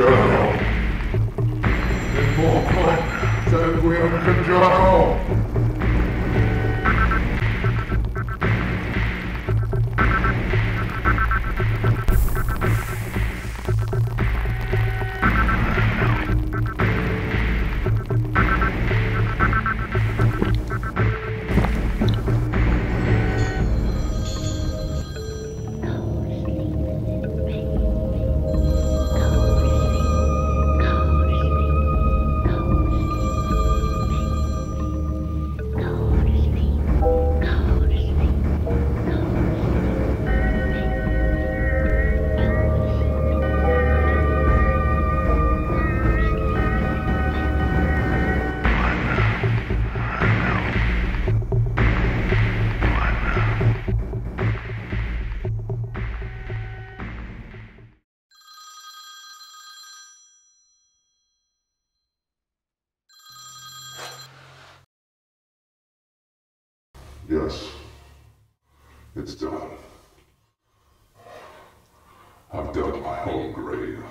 control. It's more fun than we'll control. Yes, it's done. I've dug my own grave.